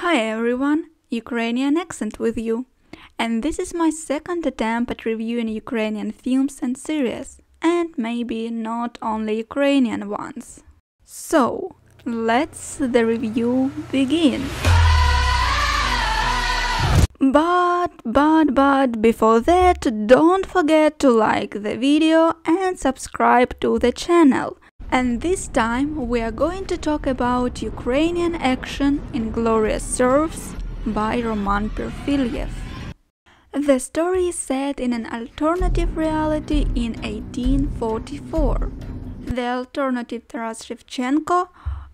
Hi everyone, Ukrainian accent with you. And this is my second attempt at reviewing Ukrainian films and series, and maybe not only Ukrainian ones. So, let's the review begin. But, but, but, before that, don't forget to like the video and subscribe to the channel. And this time we are going to talk about Ukrainian action Inglorious Serfs by Roman Perfiliev. The story is set in an alternative reality in 1844. The alternative Taras Shevchenko.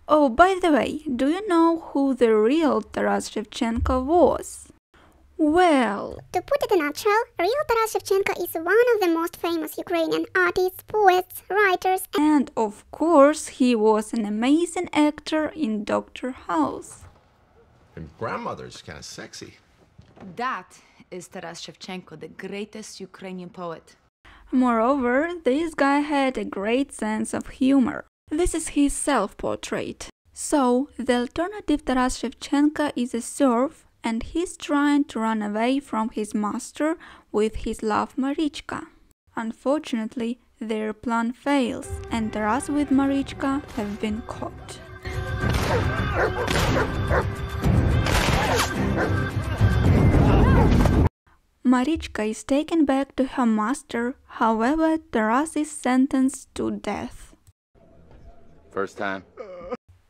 Oh, by the way, do you know who the real Taras Shevchenko was? Well, To put it in a nutshell, real Taras Shevchenko is one of the most famous Ukrainian artists, poets, writers, and of course, he was an amazing actor in Doctor House. And grandmother's kind of sexy. That is Taras Shevchenko, the greatest Ukrainian poet. Moreover, this guy had a great sense of humor. This is his self portrait. So, the alternative Taras Shevchenko is a serf and he's trying to run away from his master with his love Marichka. Unfortunately, their plan fails and Taras with Marichka have been caught. Marichka is taken back to her master, however, Taras is sentenced to death. First time?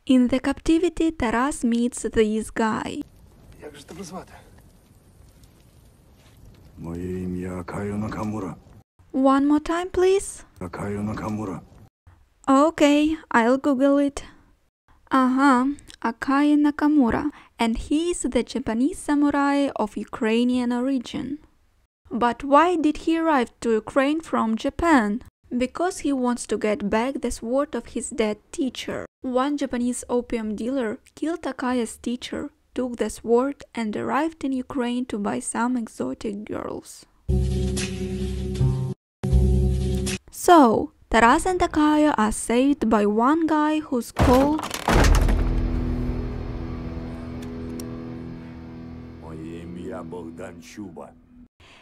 In the captivity, Taras meets this guy. Як же тебе звати? Моє ім'я Акайо Накамура. One more time, please. Акайо Накамура. Okay, I'll Google it. Uh-huh, Akai Nakamura, and he is the Japanese samurai of Ukrainian origin. But why did he arrive to Ukraine from Japan? Because he wants to get back the sword of his dead teacher. One Japanese opium dealer killed Akaya's teacher, took the sword and arrived in Ukraine to buy some exotic girls. So, Taras and Akaya are saved by one guy who's called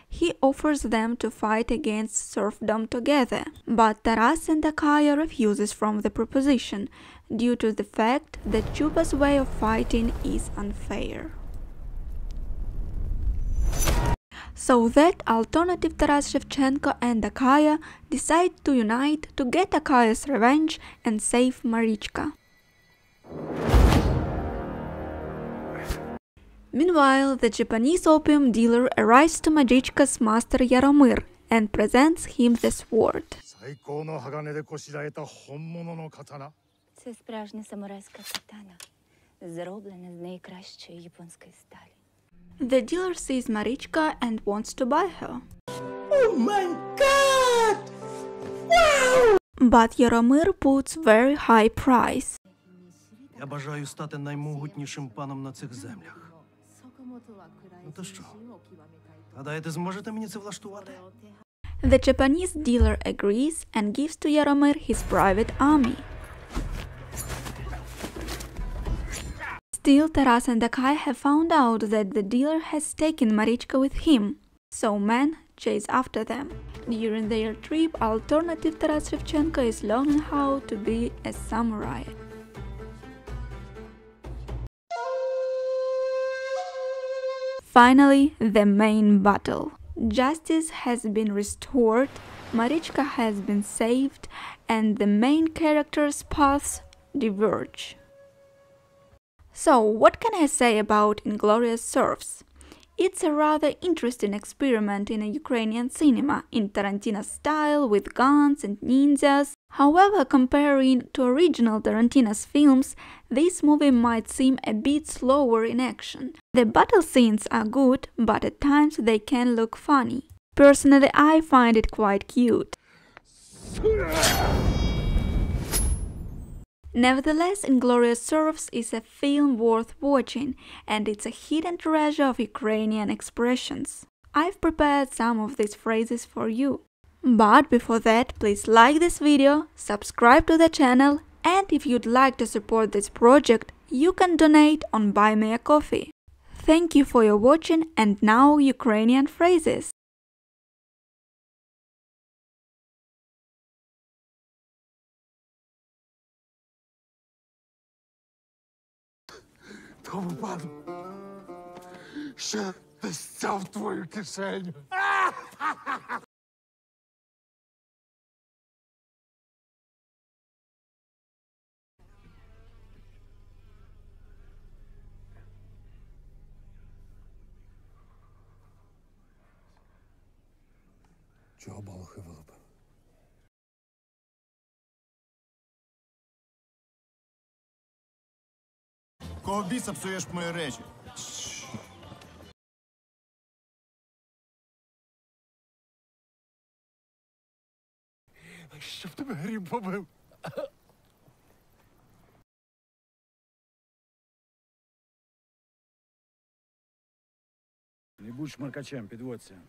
He offers them to fight against serfdom together, but Taras and Akaya refuses from the proposition due to the fact that Chuba's way of fighting is unfair. So that alternative Taras Shevchenko and Akaya decide to unite to get Akaya's revenge and save Marichka. Meanwhile, the Japanese opium dealer arrives to Marichka's master Yaromir and presents him the sword. Це справжня самурайська катана, зроблена з найкращої японської сталі. The dealer sees Marichka and wants to buy her. Oh my god! Wow! But Yaromir puts very high price. Я бажаю стати наймогутнішим паном на цих землях. Ну то що? Гадаєте, зможете мені це влаштувати? The Japanese dealer agrees and gives to Yaromir his private army. Still, Taras and Akai have found out that the dealer has taken Marichka with him, so men chase after them. During their trip, alternative Taras Shevchenko is learning how to be a samurai. Finally, the main battle. Justice has been restored, Marichka has been saved, and the main characters' paths diverge. So, what can I say about Inglorious Serfs? It's a rather interesting experiment in a Ukrainian cinema in Tarantino style with guns and ninjas. However, comparing to original Tarantino's films, this movie might seem a bit slower in action. The battle scenes are good, but at times they can look funny. Personally, I find it quite cute. Nevertheless, Inglorious Serfs is a film worth watching, and it's a hidden treasure of Ukrainian expressions. I've prepared some of these phrases for you. But before that, please like this video, subscribe to the channel, and if you'd like to support this project, You can donate on Buy Me a Coffee. Thank you for your watching and now Ukrainian phrases. Тому пану ще десь твою кишеню. Чого балухи вилупив? Кого біса псуєш мої речі? Щоб тебе грім побив. Не будь шмаркачем, підводься.